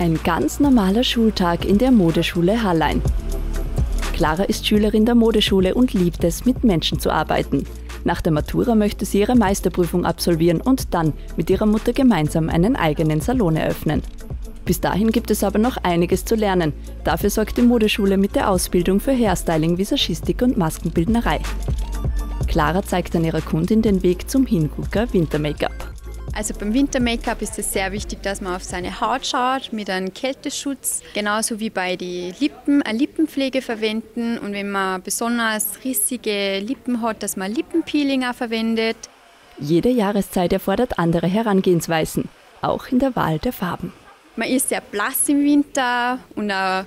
Ein ganz normaler Schultag in der Modeschule Hallein. Clara ist Schülerin der Modeschule und liebt es, mit Menschen zu arbeiten. Nach der Matura möchte sie ihre Meisterprüfung absolvieren und dann mit ihrer Mutter gemeinsam einen eigenen Salon eröffnen. Bis dahin gibt es aber noch einiges zu lernen. Dafür sorgt die Modeschule mit der Ausbildung für Hairstyling, Visagistik und Maskenbildnerei. Clara zeigt an ihrer Kundin den Weg zum Hingucker Winter-Make-up. Also beim Winter-Make-up ist es sehr wichtig, dass man auf seine Haut schaut mit einem Kälteschutz. Genauso wie bei den Lippen eine Lippenpflege verwenden und wenn man besonders rissige Lippen hat, dass man Lippenpeeling auch verwendet. Jede Jahreszeit erfordert andere Herangehensweisen, auch in der Wahl der Farben. Man ist sehr blass im Winter und auch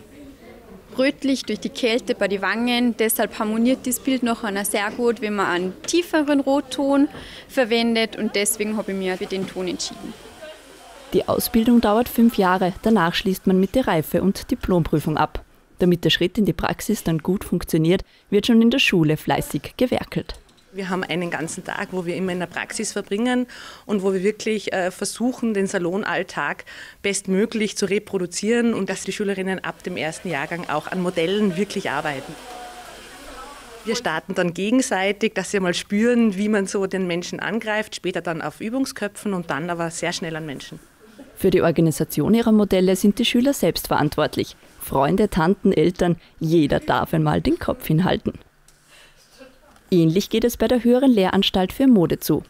rötlich durch die Kälte bei den Wangen. Deshalb harmoniert das Bild noch einer sehr gut, wenn man einen tieferen Rotton verwendet und deswegen habe ich mich für den Ton entschieden. Die Ausbildung dauert fünf Jahre, danach schließt man mit der Reife und Diplomprüfung ab. Damit der Schritt in die Praxis dann gut funktioniert, wird schon in der Schule fleißig gewerkelt. Wir haben einen ganzen Tag, wo wir immer in der Praxis verbringen und wo wir wirklich äh, versuchen, den Salonalltag bestmöglich zu reproduzieren und dass die Schülerinnen ab dem ersten Jahrgang auch an Modellen wirklich arbeiten. Wir starten dann gegenseitig, dass sie mal spüren, wie man so den Menschen angreift, später dann auf Übungsköpfen und dann aber sehr schnell an Menschen. Für die Organisation ihrer Modelle sind die Schüler selbst verantwortlich. Freunde, Tanten, Eltern, jeder darf einmal den Kopf hinhalten. Ähnlich geht es bei der Höheren Lehranstalt für Mode zu.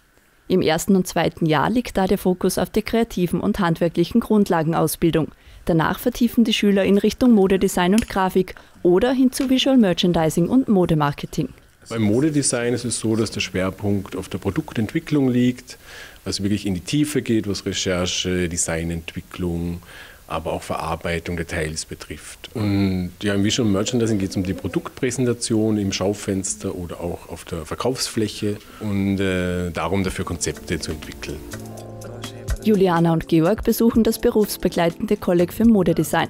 Im ersten und zweiten Jahr liegt da der Fokus auf der kreativen und handwerklichen Grundlagenausbildung. Danach vertiefen die Schüler in Richtung Modedesign und Grafik oder hin zu Visual Merchandising und Modemarketing. Beim Modedesign ist es so, dass der Schwerpunkt auf der Produktentwicklung liegt, was wirklich in die Tiefe geht, was Recherche, Designentwicklung, aber auch Verarbeitung, Details betrifft. Und ja, im Visual Merchandising geht es um die Produktpräsentation im Schaufenster oder auch auf der Verkaufsfläche und äh, darum, dafür Konzepte zu entwickeln. Juliana und Georg besuchen das berufsbegleitende Kolleg für Modedesign.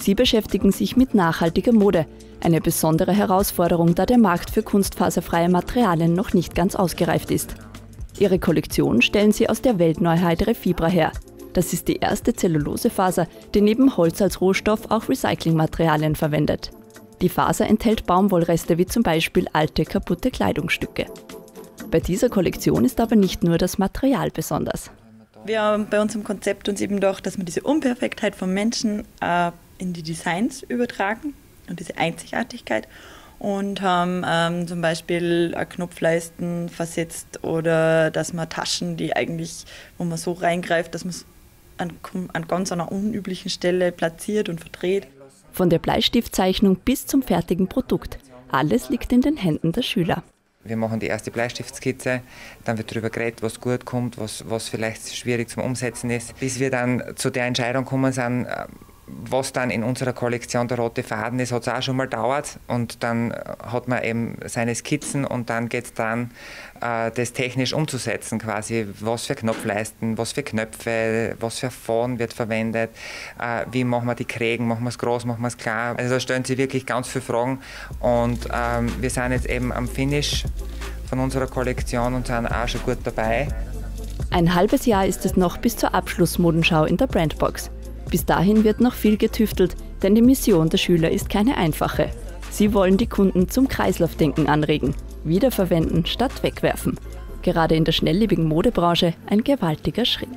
Sie beschäftigen sich mit nachhaltiger Mode, eine besondere Herausforderung, da der Markt für kunstfaserfreie Materialien noch nicht ganz ausgereift ist. Ihre Kollektion stellen sie aus der Weltneuheit Refibra her, das ist die erste Zellulosefaser, die neben Holz als Rohstoff auch Recyclingmaterialien verwendet. Die Faser enthält Baumwollreste wie zum Beispiel alte, kaputte Kleidungsstücke. Bei dieser Kollektion ist aber nicht nur das Material besonders. Wir haben bei unserem Konzept uns eben doch, dass wir diese Unperfektheit vom Menschen äh, in die Designs übertragen und diese Einzigartigkeit und haben ähm, zum Beispiel Knopfleisten versetzt oder dass man Taschen, die eigentlich, wo man so reingreift, dass man an, an ganz einer unüblichen Stelle platziert und verdreht. Von der Bleistiftzeichnung bis zum fertigen Produkt. Alles liegt in den Händen der Schüler. Wir machen die erste Bleistiftskizze, dann wird darüber geredet, was gut kommt, was, was vielleicht schwierig zum Umsetzen ist, bis wir dann zu der Entscheidung kommen sind, was dann in unserer Kollektion der rote Faden ist, hat es auch schon mal dauert und dann hat man eben seine Skizzen und dann geht es dann, äh, das technisch umzusetzen quasi, was für Knopfleisten, was für Knöpfe, was für Faden wird verwendet, äh, wie machen wir die Krägen, machen wir es groß, machen wir es klar. Also da stellen sich wirklich ganz viele Fragen und ähm, wir sind jetzt eben am Finish von unserer Kollektion und sind auch schon gut dabei. Ein halbes Jahr ist es noch bis zur Abschlussmodenschau in der Brandbox. Bis dahin wird noch viel getüftelt, denn die Mission der Schüler ist keine einfache. Sie wollen die Kunden zum Kreislaufdenken anregen, wiederverwenden statt wegwerfen. Gerade in der schnelllebigen Modebranche ein gewaltiger Schritt.